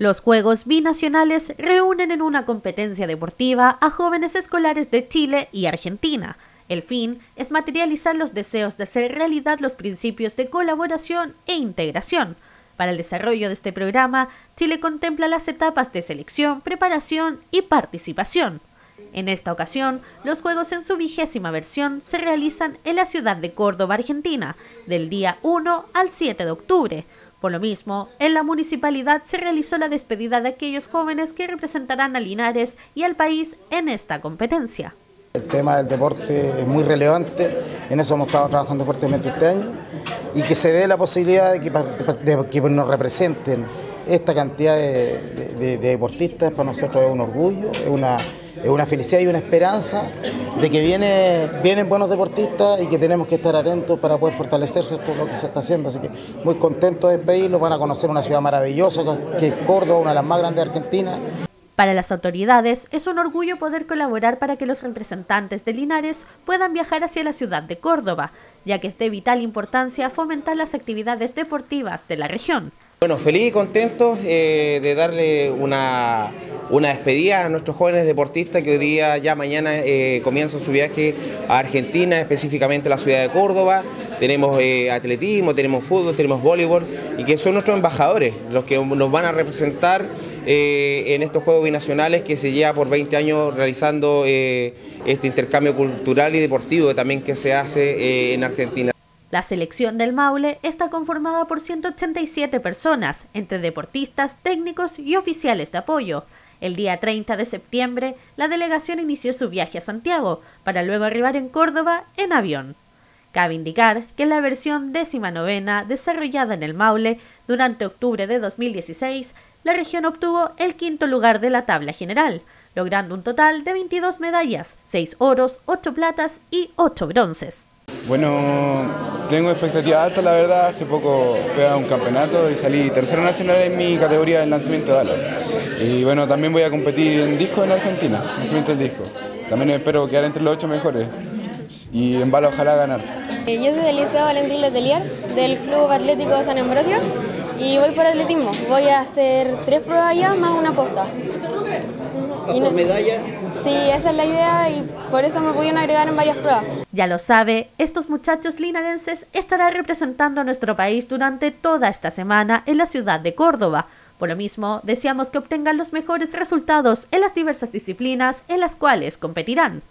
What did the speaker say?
Los Juegos Binacionales reúnen en una competencia deportiva a jóvenes escolares de Chile y Argentina. El fin es materializar los deseos de hacer realidad los principios de colaboración e integración. Para el desarrollo de este programa, Chile contempla las etapas de selección, preparación y participación. En esta ocasión, los Juegos en su vigésima versión se realizan en la ciudad de Córdoba, Argentina, del día 1 al 7 de octubre. Por lo mismo, en la municipalidad se realizó la despedida de aquellos jóvenes que representarán a Linares y al país en esta competencia. El tema del deporte es muy relevante, en eso hemos estado trabajando fuertemente este año y que se dé la posibilidad de que, nos representen esta cantidad de, deportistas para nosotros es un orgullo, es una, es una felicidad y una esperanza de que viene, vienen buenos deportistas y que tenemos que estar atentos para poder fortalecerse por lo que se está haciendo. Así que muy contentos de despedirlos, van a conocer una ciudad maravillosa que es Córdoba, una de las más grandes de Argentina. Para las autoridades es un orgullo poder colaborar para que los representantes de Linares puedan viajar hacia la ciudad de Córdoba, ya que es de vital importancia fomentar las actividades deportivas de la región. Bueno, feliz y contento eh, de darle una, una, despedida a nuestros jóvenes deportistas que hoy día, ya mañana, eh, comienzan su viaje a Argentina, específicamente a la ciudad de Córdoba. Tenemos eh, atletismo, tenemos fútbol, tenemos voleibol y que son nuestros embajadores, los que nos van a representar en estos Juegos Binacionales que se lleva por 20 años realizando este intercambio cultural y deportivo también que se hace en Argentina. La selección del Maule está conformada por 187 personas, entre deportistas, técnicos y oficiales de apoyo. El día 30 de septiembre, la delegación inició su viaje a Santiago, para luego arribar en Córdoba en avión. Cabe indicar que la versión décima novena desarrollada en el Maule durante octubre de 2016, la región obtuvo el quinto lugar de la tabla general, logrando un total de 22 medallas, 6 oros, 8 platas y 8 bronces. Bueno, tengo expectativas altas, la verdad. Hace poco fui a un campeonato y salí tercero nacional en mi categoría de lanzamiento de halo. Y bueno, también voy a competir en disco en Argentina, lanzamiento del disco. También espero quedar entre los ocho mejores y en bala ojalá ganar. Eh, yo soy del Liceo Valentín Letelier, del Club Atlético San Ambrosio y voy por atletismo. Voy a hacer tres pruebas allá más una posta. ¿Y por medalla? Sí, esa es la idea y por eso me pudieron agregar en varias pruebas. Ya lo sabe, estos muchachos linarenses estarán representando a nuestro país durante toda esta semana en la ciudad de Córdoba. Por lo mismo, deseamos que obtengan los mejores resultados en las diversas disciplinas en las cuales competirán.